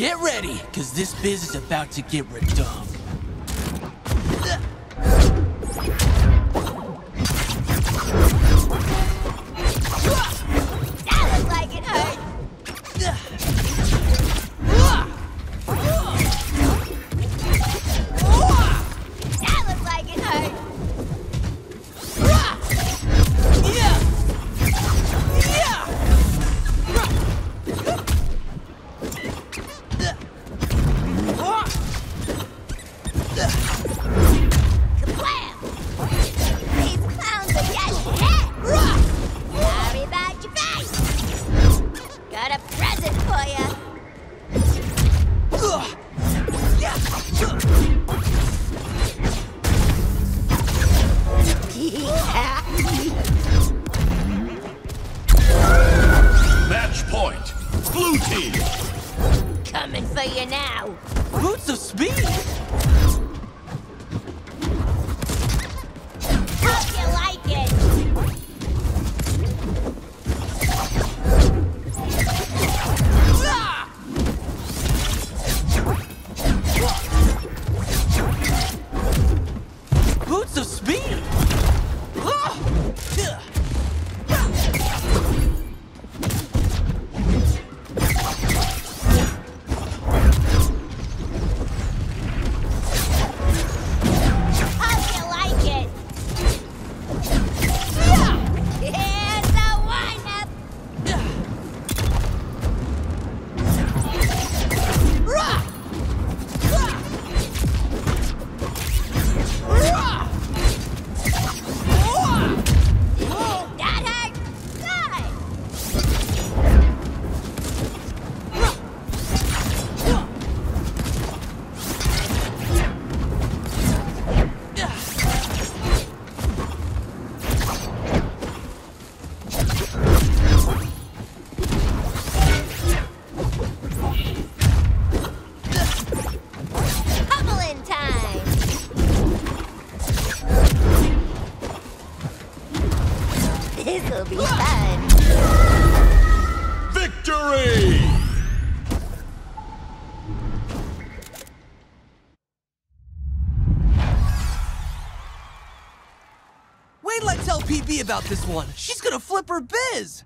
Get ready, cause this biz is about to get redone. Present for you. Match point. Blue team. Coming for you now. Boots of speed! This'll be fun. Victory! Wait till I tell PB about this one. She's gonna flip her biz!